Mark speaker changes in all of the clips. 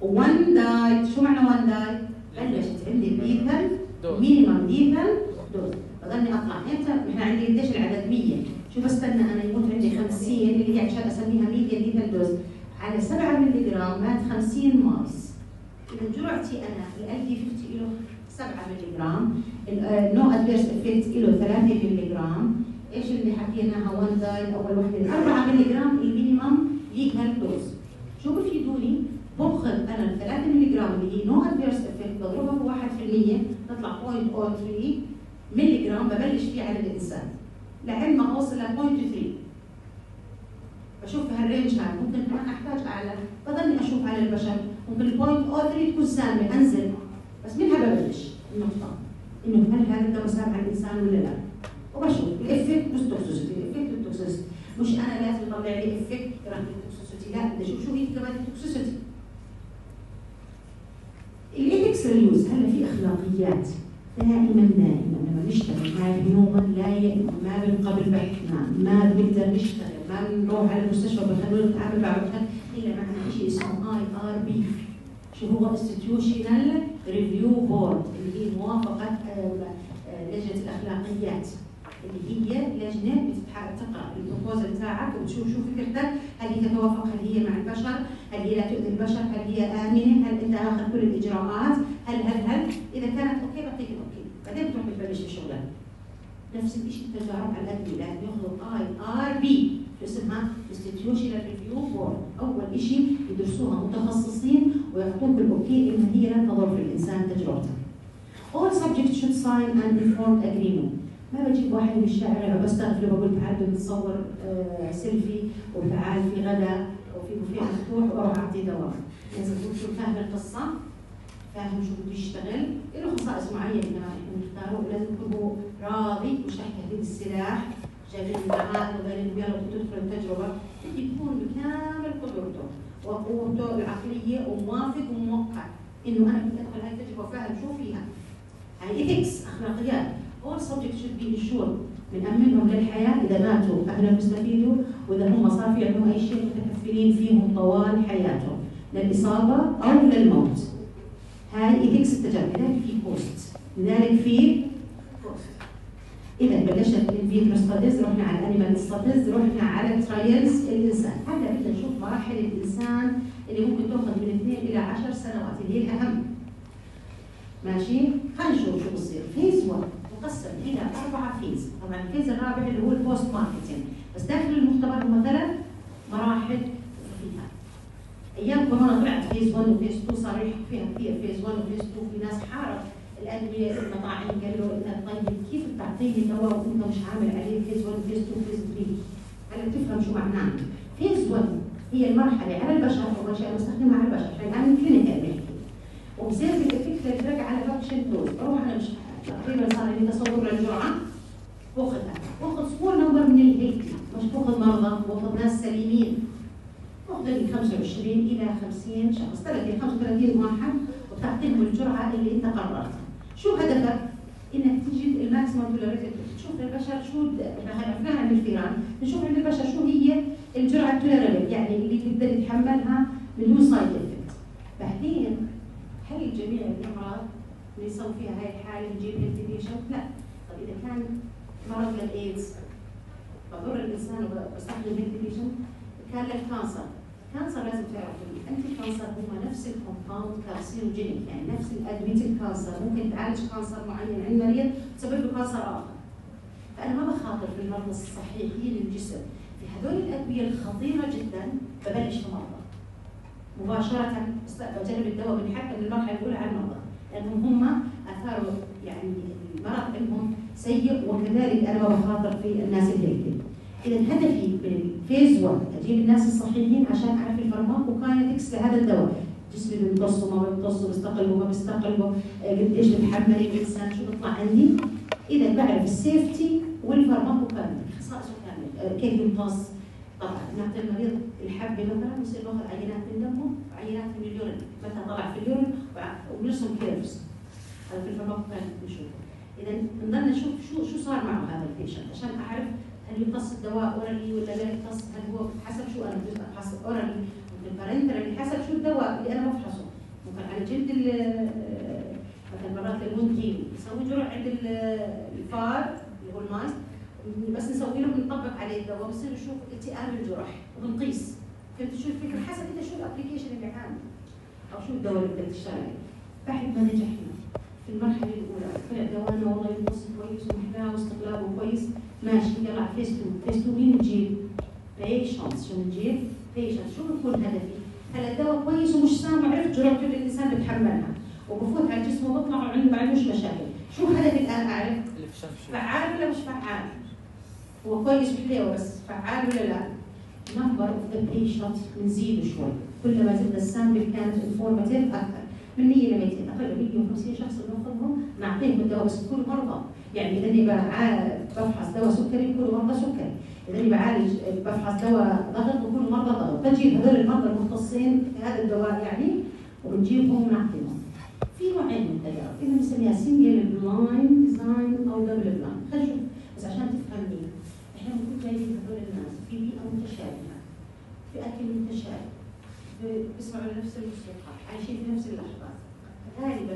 Speaker 1: 1 died شو معنى 1 died؟ بلشت عندي ال
Speaker 2: lethal.
Speaker 1: minimum lethal dose بضلني أطلع إمتى؟ إحنا عندي قديش العدد 100 شو بستنى أنا يموت عندي 50 اللي هي عشان أسميها median lethal dose على 7 ملي جرام مات 50 mice إذا جرعتي أنا LD 50 له 7 ملي جرام ال no adverse effect له 3 ملي جرام إيش اللي حكيناها 1 died أول وحده 4 ملي جرام ال minimum lethal dose؟ باخذ أنا ال 3 ملي جرام اللي هي no adverse effect بضربها في 1% تطلع 0.03 ملي جرام ببلش فيه على الإنسان. لعند ما أوصل ل 0.3 بشوف هال range هذا ممكن كمان أحتاج أعلى. بضلني أشوف على البشر. ممكن ال point o 3 تكون سالمة أنزل. بس منها ببلش؟ النقطه إنه هل هذا الدواء سام على الإنسان ولا لا؟ وبشوف. الافكت والتوكسيسيتي الافكت والتوكسيسيتي مش أنا لازم يطلع لي effect رغم ال toxicity لا بدي أشوف شو هي كمان ال toxicity ريوز هلا في أخلاقيات دائما دائما. لما نشتغل مع ال human لا ما بنقابل بحثنا ما بنقدر نشتغل. ما بنروح على المستشفى بخلونا نتعامل مع إلا مع شيء اسمه IRB شو هو؟ institutional review board اللي هي موافقة آه، لجنة الأخلاقيات. اللي هي لجنة بتتح- تقرأ ال proposal تاعك وتشوف شو فكرتك. هل تتوافق؟ هل هي مع البشر؟ هل هي لا تؤذي البشر؟ هل هي آمنة؟ هل انت اخذ كل الإجراءات؟ هل هل هل؟ إذا كانت okay بعطيك ال okay بعدين بتروح بتبلش في شغلك نفس الشيء التجارب على الادويه ياخذوا IRB. اسمها؟ institutional review board أول شيء يدرسوها متخصصين ويعطوك ال okay إن هي لا تضر في الإنسان تجربته. All subjects should sign an informed agreement. ما بجيب واحد من الشارع بستغفر بقول تعال بنتصور آه، سيلفي وتعال في غداء وفي بوفيه مفتوح وأروح أعطيه دواء لازم يكون شو فاهم القصة؟ فاهم شو بده يشتغل؟ له خصائص معينة إحنا بنختاره ولازم يكون هو راضي مش تحت تهديد السلاح جايبين معاه وقايلين له يلا تدخل التجربة. يكون بكامل قدرته وقوته العقلية وموافق وموقع إنه أنا بدي أدخل هاي التجربة فاهم شو فيها؟ هاي ethics أخلاقيات. All subjects should be assured بنأمنهم للحياة إذا ماتوا أهلهم بيستفيدوا وإذا هم صار في عندهم أي شيء متكفلين فيهم طوال حياتهم. للإصابة أو للموت هاي ethics التجارب لذلك في cost لذلك في إذا بلشنا في ال vitro studies رحنا على ال animal studies رحنا على trials الإنسان. هذا بدنا نشوف مراحل الإنسان اللي ممكن تأخذ من اثنين إلى عشر سنوات. اللي هي الأهم. ماشي؟ خلينا نشوف شو بصير. phase 1 مقسم إلى اربعه phase طبعا ال phase الرابع اللي هو ال post marketing بس داخل المختبر هم ثلاث مراحل فيها. أيام كورونا طلعت phase 1 و phase 2 صار يحكوا فيها كثير phase 1 و phase 2 في ناس حارب الأدوية المطاعيم قالوا انها طيب كيف بتعطيني دواء وأنت مش عامل عليه phase 1 phase 2 phase 3 هلا تفهم شو معناه. phase 1 هي المرحلة على البشر أول شيء بستخدمها على البشر. إحنا الان clinical بنحكي وبصير في اللي على fraction dose بروح أنا مش تقريبا صار لي تصور للجرعة. باخذها باخذ small number من ال healthy مش باخذ مرضى باخذ ناس سليمين. باخذ لي 25 إلى 50 شخص. 30 35 واحد. وتعطيهم الجرعة اللي أنت قررتها. شو هدفك؟ إنك تجد الماكسيمم توليريتد تشوف البشر شو إحنا عرفناها عن الفيران. نشوف عند البشر شو هي الجرعة التوليريبل يعني اللي تقدر تتحملها بدون سايد افكت بعدين يصاب فيها هاي الحالة نجيب انتبيشن؟ لا. طب إذا كان مرض للإيدز بضر الإنسان وبستخدم انتبيشن كان لك كانسر. لازم تعرف الأنتي كانسر هم نفس الكومباوند كارسينوجينيك يعني نفس الادويه الكانسر ممكن تعالج كانسر معين عند مريض تسبب له cancer آخر. فأنا ما بخاطر في المرضى الصحيحين للجسم في هذول الأدوية الخطيرة جدا ببلش في مرضى مباشره بجرب الدواء من حتى من المرحلة الأولى على المرضى. لانهم هم اثار يعني المرض عندهم سيء وكذلك أنا بخاطر في الناس ال healthy اذا هدفي بال phase 1 أجيب الناس الصحيحين عشان أعرف ال pharmacokinetics لهذا الدواء. جسمي بيمتصه ما بيمتصه بيستقلبه ما بيستقلبه قديش بتحمل الانسان شو بيطلع عندي. إذا بعرف ال safety وال pharmacokinetics خصائصه كاملة. كيف يمتص طبعا نعطي المريض الحبة مثلا بصير باخذ عينات من دمه وعينات من ال urine. متى طلع في ال urine؟ ونرسم curves في ال pharmacokinetics بنشوفه إذا بنضل نشوف شو شو صار معه هذا ال patient عشان أعرف هل يمتص الدواء orally ولا لا يمتص هل هو حسب شو أنا بدي ابحث orally ممكن parenterally حسب شو الدواء اللي أنا بفحصه مثلا على جلد مثلا مرات ليمون كيمي نسوي جرعه الفار اللي هو المايس بس نسوي له بنطبق عليه الدواء بصير نشوف التئام الجرح وبنقيس فهمت شو الفكرة؟ حسب انت شو الابلكيشن اللي عامل أو شو الدواء اللي بدك تشتغل عليه بعد ما نجحنا في المرحلة الأولى طلع دوانا والله ينقص كويس ومحلاه واستقلابه كويس ماشي يلا على فيس 2 فيس 2 مين نجيب؟ بيشنس شو نجيب؟ patients شو بكون هدفي؟ هلا الدواء كويس ومش سام عرفت جرعته الانسان بتحملها وبفوت على الجسم وبطلع وعنده ما عندوش مشاكل شو هدفي
Speaker 2: الآن أعرف؟
Speaker 1: فعال ولا مش فعال؟ هو كويس وحليوه بس فعال ولا لا؟ number of the patient بنزيده شوي كل ما زدنا ال sample كانت informative أكثر. من 100 ل 200 تقريبا 150 شخص بناخذهم نعطيهم الدواء بس كل مرضى. يعني إذا بفحص دواء سكري كل مرضى سكري. إذا بعالج بفحص دواء ضغط وكل مرضى ضغط. بنجيب هذول المرضى المختصين في هذا الدواء يعني وبنجيبهم ونعطيهم في نوعين من التجارب في بنسميها single blind design أو double blind خلينا نشوف. بس عشان تفهمني إحنا بنكون جايبين هذول الناس في بيئة متشابهة. في اكل متشابه بيسمعوا لنفس الموسيقى عايشين في نفس اللحظات غالبا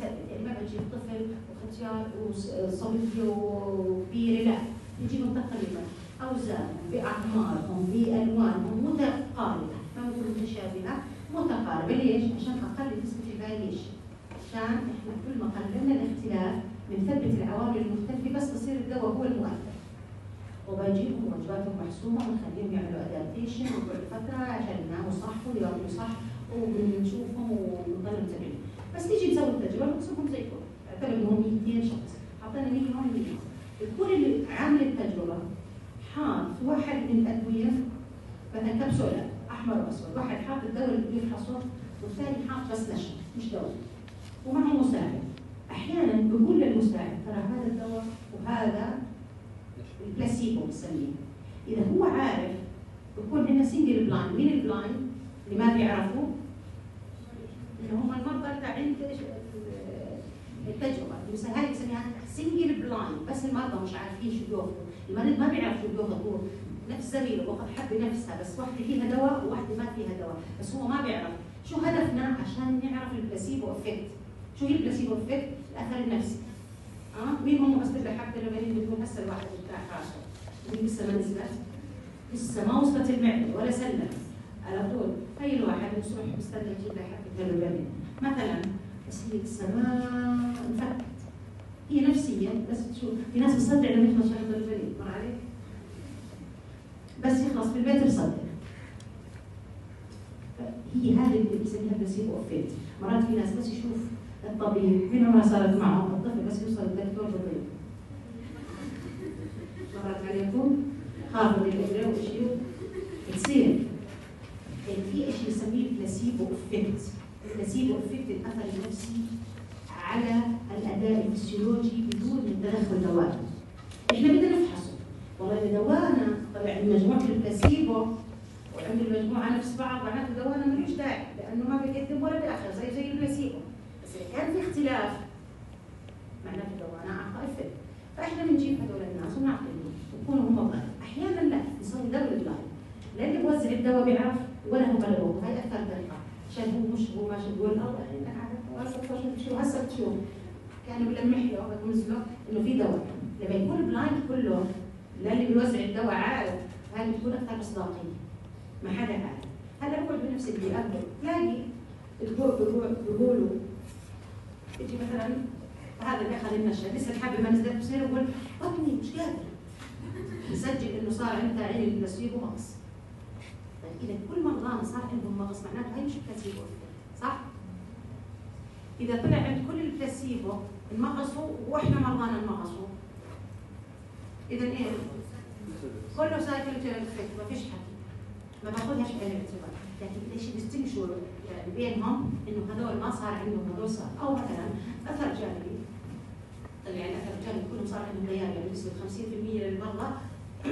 Speaker 1: يعني ما بنجيب طفل وختيار وصبيه وكبيره لا نجيبهم تقريبا اوزانهم بأعمارهم بألوانهم متقاربة. ما بنقول متشابهة متقاربة. ليش؟ عشان أقل نسبة ال variation عشان إحنا كل ما قللنا الاختلاف بنثبت العوامل المختلفة بس بصير الدواء هو المؤثر. وبجيبهم وجباتهم محسوبة ونخليهم يعملوا adaptation وكل فتره عشان يناموا صح وياكلوا صح وبنشوفهم ونضل متابعين. بس نيجي نسوي التجربة بنصيبهم زي الفل. اعتبر إنهم 200 شخص. حطينا 100 هون 100 يكون اللي عامل التجربة حاط واحد من الادويه مثلا كبسولة أحمر وأسود. واحد حاط الدواء اللي يفحصه والثاني حاط بس نشا مش دواء. ومعه مساعد أحيانا بقول للمساعد ترى هذا الدواء وهذا البلاسيبو بنسميه. إذا هو عارف بكون هنا single blind مين ال blind اللي ما بيعرفوا اللي هم المرضى اللي عند التجربة. مثلا هاي بنسميها single blind بس المرضى مش عارفين شو بياخذوا المريض ما بيعرف شو بياخذ نفس زميله. باخذ حبه نفسها. بس واحدة فيها دواء وواحدة ما فيها دواء. بس هو ما بيعرف. شو هدفنا عشان نعرف ال placebo effect شو هي ال placebo effect الأثر النفسي. آه مين هم بس تبدا حبه ريفانين بتقول هسه الواحد بتاع راسه مين لسه ما نزلت؟ لسه ما وصلت المعدة ولا سلمت على طول. هي الواحد بيروح مستني يجيب حبه لبنين مثلا بس هي لسه ما انفكت هي نفسيا بس تشوف في ناس بتصدق لما يخلص شهر البنين مر عليك؟ بس يخلص في البيت بصدق. هي هذه اللي بنسميها بلاسيبو افكت مرات في ناس بس يشوف الطبيب. في مرة صارت معه. الطفل بس يوصل الدكتور بطيء مرات عليكم خافوا من الإبرة وشيء تصير في شيء يسميه placebo effect ال placebo effect الاثر النفسي على الأداء الفسيولوجي بدون تدخل دوائي إحنا بدنا نفحصه؟ والله إذا دوانا طلع مجموعة البلاسيبو وعند المجموعة نفس بعض معناته دوانا ملوش داعي لأنه ما بيقدم ولا بيأخر زي زي البلاسيبو اذا كان في اختلاف. معناته دوانا اعطى effect فإحنا بنجيب هذول الناس ونعطيهم ويكونوا هم ضعيف أحيانا لا. double blind لا اللي بوزع الدواء بيعرف ولا هو بلغوه. هاي دقه عشان هو مش هو بيقول الله إنك عارف. هسه شو هسه بتشوف كانوا بلمح له أو بمز له إنه في دواء. لما يكون blind كله لا اللي بيوزع الدواء عارف هاي بتكون أكثر مصداقيه ما حدا عارف. هلا بقعد بنفس البيئة. تلاقي الجوع بيقول بيقولوا يجي مثلا هذا اللي النشا لسه الحبه ما نزلت بصير يقول بطني مش قادر. يسجل إنه صار عنده عين البلاسيب ومغص. طيب إذا كل مرضانا صار عندهم مغص معناته هاي مش بلاسيبو صح؟ إذا طلع عند كل البلاسيبو انمغصوا وإحنا مرضانا انمغصوا إذا إيه؟ كله سايكل ما فيش حكي ما باخذهاش بعين الاعتبار. لكن إيش بيستنشوا يعني بينهم إنه هذول ما صار عندهم صار. أو مثلا أثر جانبي. طلع يعني أثر جانبي كلهم صار عندهم دياريا يعني بنسبه 50% للمرضى 30%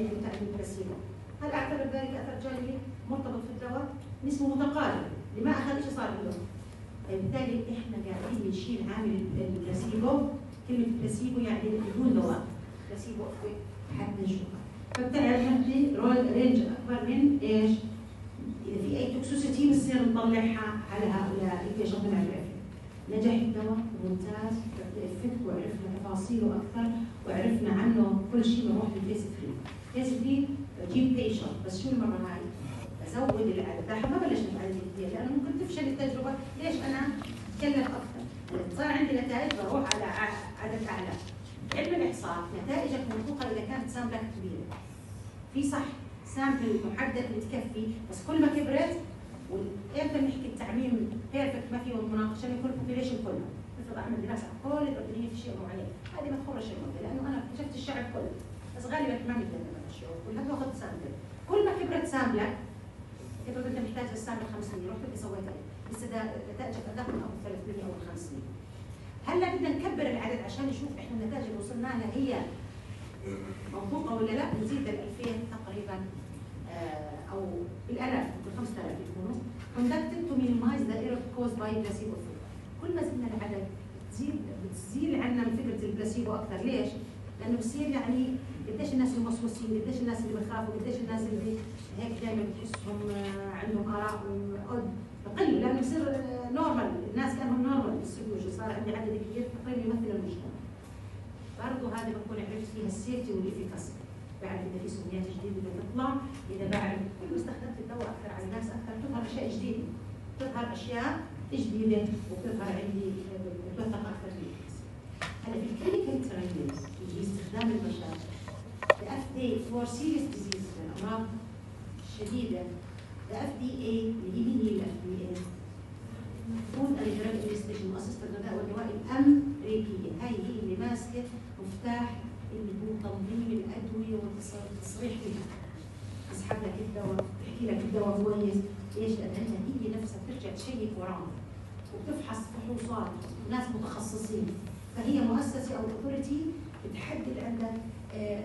Speaker 1: يمتلك البلاسيبو هل أعتبر ذلك أثر جانبي؟ مرتبط في الدواء؟ نسبة متقاربة اللي ما أخذ إيش صار عنده؟ بالتالي إحنا قاعدين بنشيل عامل البلاسيبو. كلمة بلاسيبو يعني بدون دواء. بلاسيبو حتى نشوفها فبتعرف عندي role range أكبر من إيش؟ اي toxicity بنصير نطلعها على هؤلاء ال patient بنعرف نجح الدواء ممتاز effect وعرفنا تفاصيله أكثر وعرفنا عنه كل شيء بنروح لل phase 3 فيس 3 بجيب patient بس شو المرة هاي؟ بزود العدد لاحظ ما بلشنا بعدد كثير لأنه ممكن تفشل التجربة. ليش أنا اتكلف أكثر؟ صار عندي نتائج بروح على عدد أعلى. علم الإحصاء نتائجك موثوقة إذا كانت sample ك كبيرة. في صح؟ sample محدد متكفي بس كل ما كبرت وامتى بنحكي التعميم perfect ما فيه مناقشة يكون ال population كله. افرض اعمل دراسه على كل الأردنيين في شيء معين. هذه ما تخرج المده لأنه أنا اكتشفت الشعب كله. بس غالبا ما بنتكلم عن الشعوب. كلها باخذ sample كل ما كبرت sample ك افرض أنت محتاج ال sample 500 رحت بدي سويتها لسه نتائجك ادق أو 300 أو 500 هلا بدنا نكبر العدد عشان نشوف إحنا النتائج اللي وصلنا لها هي موثوقه ولا لا؟ نزيد ال 2000 تقريبا. أو بالالاف ممكن 5000 يكونوا. conducted to minimize the error caused by placebo effect. كل ما زدنا العدد بتزيد بتزيل عنا من فكرة البلاسيبو أكثر. ليش؟ لأنه بصير يعني قديش الناس الموسوسين قديش الناس اللي بخافوا قديش الناس اللي هيك دائما بتحسهم آه، عندهم آراء بقل لأنه بصير normal الناس كأنهم normal distribution صار؟ عندي عدد كبير. تقريبا يمثل المجتمع برضه هذا بكون عرفت فيها ال safety وال efficacy بعرف إذا في سميات جديدة بدها تطلع إذا بعرف كل ما استخدمت الدواء أكثر على الناس أكثر تظهر أشياء جديدة. تظهر أشياء جديدة وبتظهر عندي بتوثق أكثر في هلا في ال clinical trials في استخدام البشر. The FDA for serious disease الأمراض الشديدة. The FDA اللي هي مين ال FDA Food and Drug Administration مؤسسة الغذاء والدواء الامريكيه هاي هي اللي ماسكة مفتاح اللي هو تنظيم الأدوية والتصريح بها. تسحب لك الدواء تحكي لك الدواء كويس ليش؟ لانها هي نفسها بترجع check وراها. وبتفحص فحوصات. ناس متخصصين. فهي مؤسسة أو authority بتحدد عندك آه،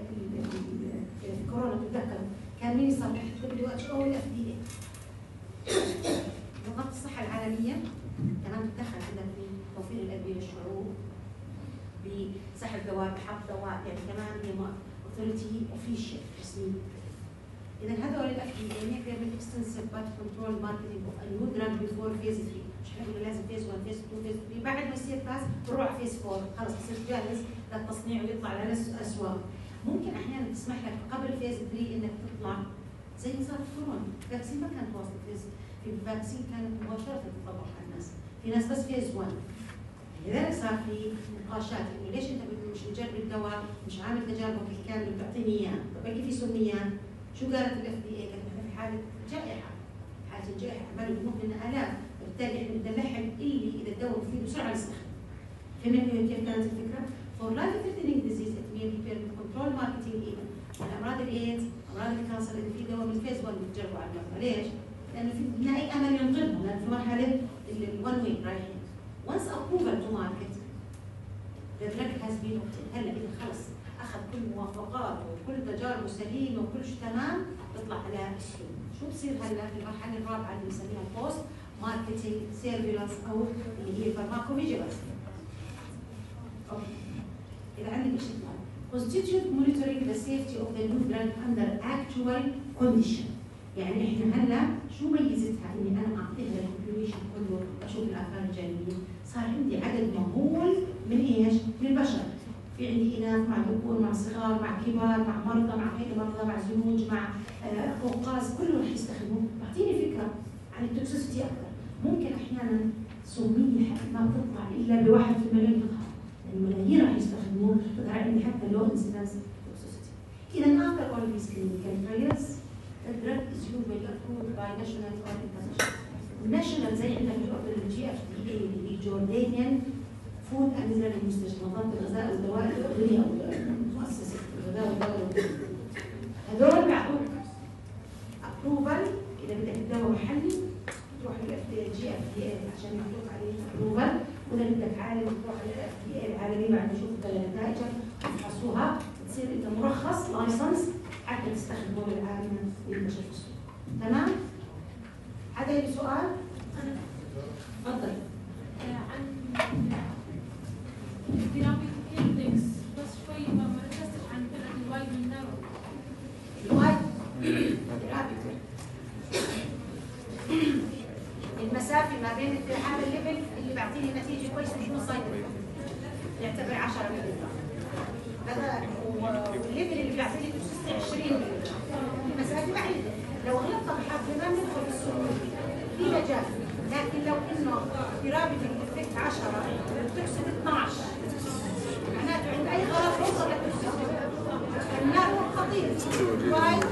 Speaker 1: الكورونا بتذكر كان مين صار تحت دبليو اتش أو الاف دي اي منظمه الصحة العالمية. كمان بتدخل عندك في توفير الأدوية للشعوب بسحب دواء بحط دواء يعني كمان هي authority official رسميه إذا هذول ال FDA make بيعمل extensive but control marketing of new drug before phase 3 مش حنقول لازم phase 1 phase 2 phase 3 بعد ما يصير pass بنروح phase 4 خلص بصير جاهز للتصنيع ويطلع على الأسواق. ممكن أحيانا تسمح لك قبل phase 3 إنك تطلع زي ما صار في كورونا. ال vaccine ما كانت واصله phase في ال vaccine كانت مباشرة تطبق على الناس. في ناس بس phase 1 لذلك صار في نقاشات إنه ليش أنت مش مجرب الدواء مش عامل تجاربك الكاملة بتعطيني إياه طب في سميات شو قالت ال FDA؟ قالت إحنا في حالة جائحة. حالة الجائحة عملوا بنوع من الاف وبالتالي إحنا بدنا نلحق اللي إذا الدواء مفيد بسرعة نستخدمه فهمت كيف كانت الفكرة؟ Life threatening disease it may be control marketing even. الأمراض الايدز أمراض الكانسر اللي في دواء من phase 1 بتجربوا على المرضى ليش؟ لأنه في أي أمل ينقذهم لأنه في مرحلة ال one way رايحين. Once approval to market the drug has been obtained. هلا إذا خلص أخذ كل موافقات وكل تجاربه سليمه وكل شيء تمام بيطلع على السوق. شو بصير هلا؟ في المرحله الرابعة اللي بنسميها post marketing surveillance أو اللي هي pharmacovigilance إذا عندك شيء constitute monitoring the safety of the new drug under actual condition. يعني إحنا هلا شو ميزتها؟ إني أنا أعطيها ال population كله وأشوف الآثار الجانبية. صار عندي عدد مهول من إيش؟ من البشر. في عندي إناث مع ذكور مع صغار مع كبار مع مرضى مع غير مرضى مع زنوج مع قوقاز كله رح يستخدموه بعطيني فكرة عن ال toxicity أكثر. ممكن أحيانا سميه ما تطلع إلا بواحد في المليون مقام الملايين رح يستخدموه فطلع عندي حتى لو incidence toxicity إذا after all these clinical trials the drug is usually approved by national ال national زي في الاردن ال JFDA اللي هي Jordanian Food Drug Administration الغذاء والدواء الاردنيه أو مؤسسة الغذاء والدواء الاردنيه هذول بيعطوك approval إذا بدك الدواء محلي تروح لل JFDA عشان يعطوك عليه approval وإذا بدك عالم تروح لل FDA العالمي بعد ما يشوفوا نتائجك يفحصوها. تصير إنت مرخص license حتى تستخدمه للعالم السوق تمام؟ لي سؤال؟ تفضل.
Speaker 2: ال wide المسافة ما
Speaker 1: بين هذا ال level اللي بيعطيني نتيجة كويسة بدون side effect 10 ملي هذا والليفل اللي بيعطيني توكسيستي 20 ملي المسافة بعيدة. لو غلط طبعا ما بندخل في السلوك في مجال لكن لو إنه قرابه الإفكت 10 والتوكسيد 12 معناته عند أي غلط للتوكسيد النار خطير وايد